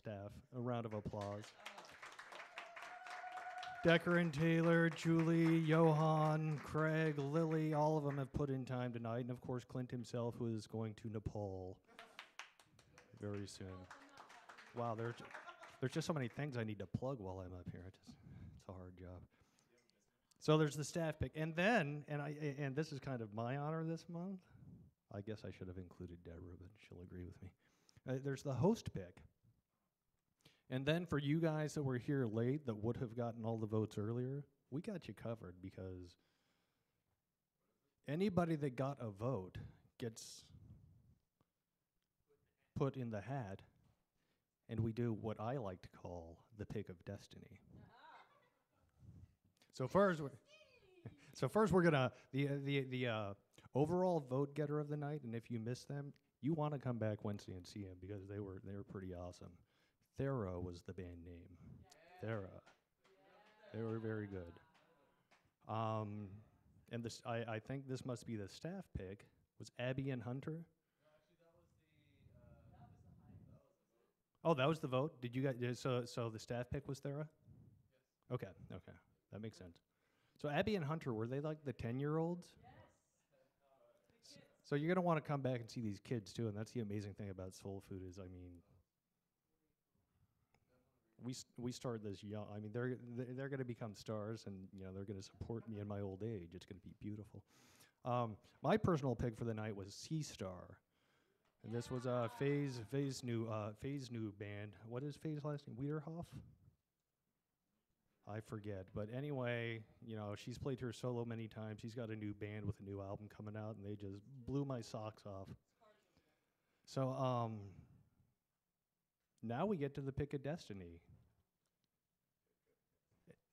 staff. A round of applause. Decker and Taylor, Julie, Johan, Craig, Lily, all of them have put in time tonight. And of course, Clint himself, who is going to Nepal very soon. Wow, there's, there's just so many things I need to plug while I'm up here. It just, it's a hard job. So there's the staff pick. And then, and, I, and this is kind of my honor this month. I guess I should have included Deborah, but she'll agree with me. Uh, there's the host pick. And then for you guys that were here late that would have gotten all the votes earlier, we got you covered because anybody that got a vote gets put in the hat, and we do what I like to call the pick of destiny. So first, so first we're gonna the uh, the the uh, overall vote getter of the night, and if you miss them, you want to come back Wednesday and see them because they were they were pretty awesome. Thera was the band name. Thera. They were very good. Um, and this I, I think this must be the staff pick. Was Abby and Hunter? Oh, that was the vote. Did you guys? uh, So so the staff pick was Thera. Okay. Okay. That makes sense. So Abby and Hunter were they like the ten year olds? Yes. So you're gonna want to come back and see these kids too, and that's the amazing thing about SoulFood is I mean. We we started this young. I mean, they're they're, going to become stars, and you know they're going to support me in my old age. It's going to be beautiful. Um, my personal pick for the night was Sea Star, and this was uh, Phase Faye's new uh, Faye's new band. What is Faye's last name? Wiederhoff. I forget, but anyway, you know she's played her solo many times. She's got a new band with a new album coming out, and they just blew my socks off. So um, now we get to the pick of destiny.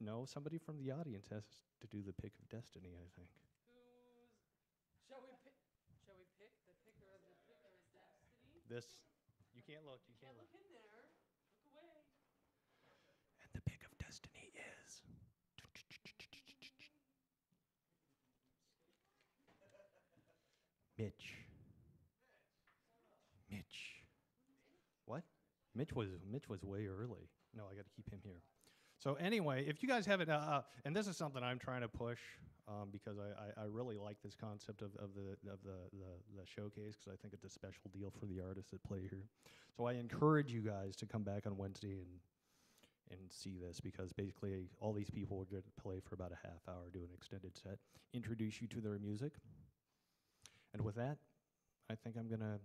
No, somebody from the audience has to do the pick of destiny. I think. Who's, shall we pick, shall we pick the picker of the picker of destiny? This, you can't look. You Can't can't look. look in there, look away. And the pick of destiny is. Mitch. Mitch. What? Mitch was Mitch was way early. No, I got to keep him here. So anyway, if you guys haven't, uh, uh, and this is something I'm trying to push um, because I, I, I really like this concept of, of the of the, the, the showcase because I think it's a special deal for the artists that play here. So I encourage you guys to come back on Wednesday and and see this because basically all these people are going to play for about a half hour, do an extended set, introduce you to their music. And with that, I think I'm going to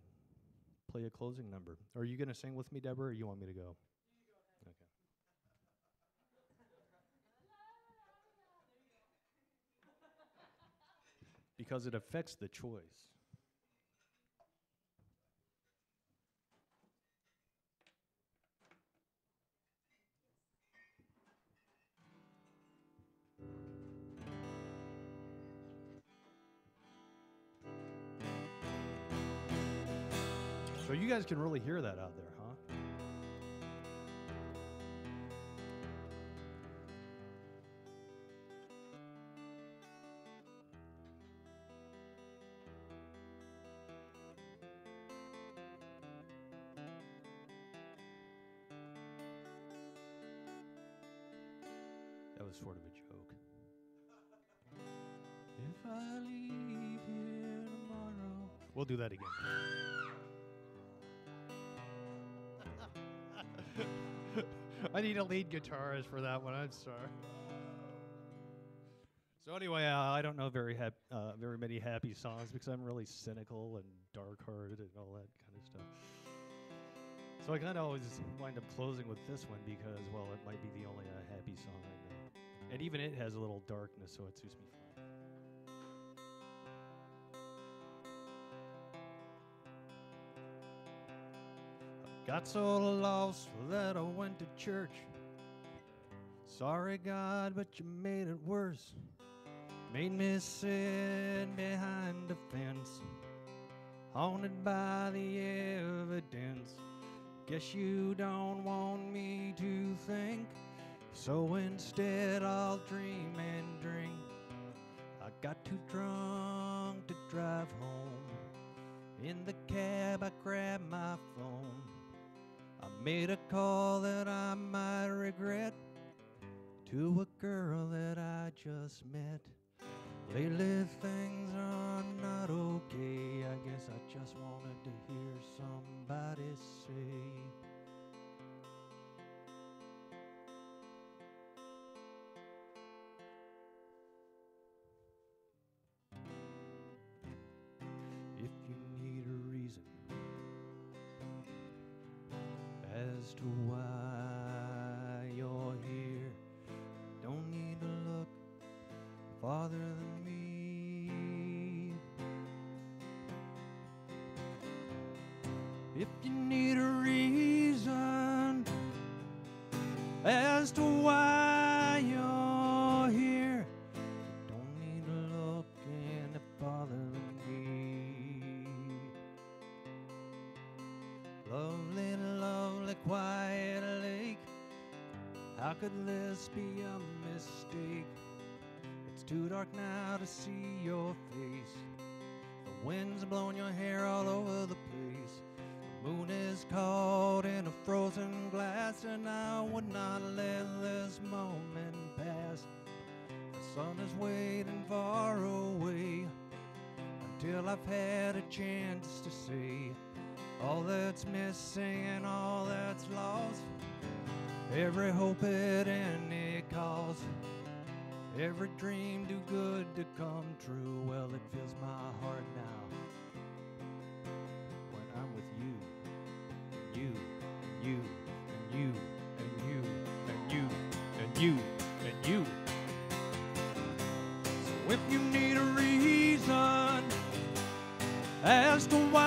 play a closing number. Are you going to sing with me, Deborah, or you want me to go? Because it affects the choice. So you guys can really hear that out there, was sort of a joke. If I leave here tomorrow. We'll do that again. I need a lead guitarist for that one. I'm sorry. So anyway, uh, I don't know very hap- uh, very many happy songs because I'm really cynical and dark-hearted and all that kind of stuff. So I kind of always wind up closing with this one because, well, it might be the only uh, happy song I know, and even it has a little darkness, so it suits me fine. Got so lost that I went to church. Sorry, God, but you made it worse. Made me sit behind a fence, haunted by the evidence. Guess you don't want me to think, so instead I'll dream and drink. I got too drunk to drive home. In the cab, I grabbed my phone. I Made a call that I might regret to a girl that I just met. Lately things are as to why you're here, don't need to look farther than me. If you need a reason as to why you're dark now to see your face. The wind's blowing your hair all over the place. The moon is caught in a frozen glass, and I would not let this moment pass. The sun is waiting far away until I've had a chance to see all that's missing and all that's lost. Every hope at any cause. Every dream do good to come true. Well, it fills my heart now when I'm with you, you, you, and you, and you, and you, and you, and you. So if you need a reason as to why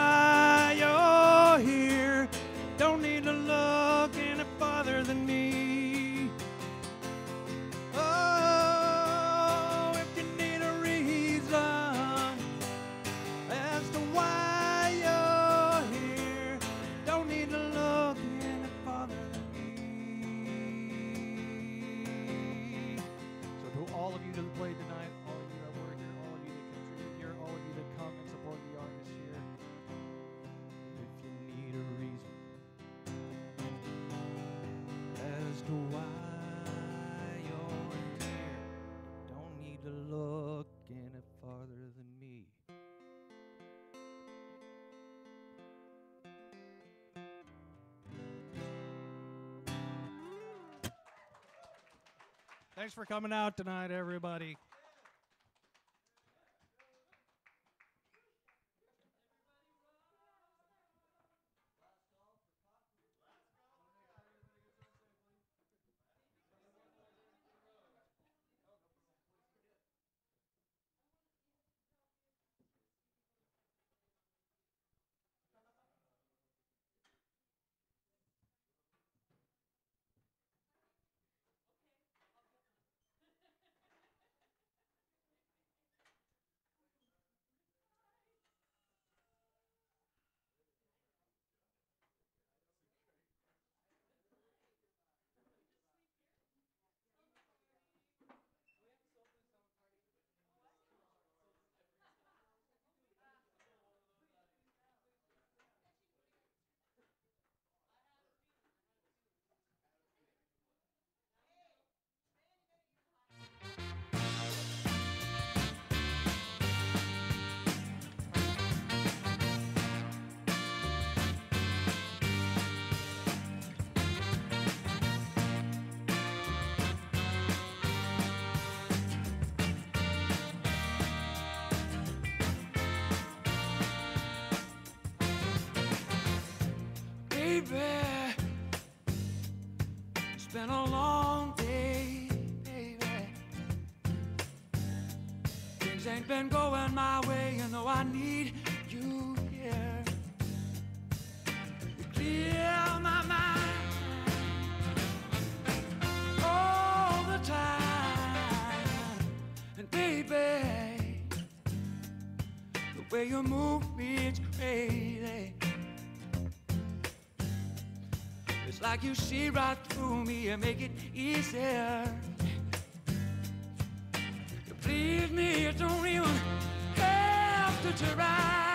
thanks for coming out tonight, everybody. Baby, it's been a long day, baby. Things ain't been going my way, you know I need you here. You clear my mind all the time, and baby, the way you move me, it's crazy. It's like you see right through me and make it easier. Please me, you don't even have to try.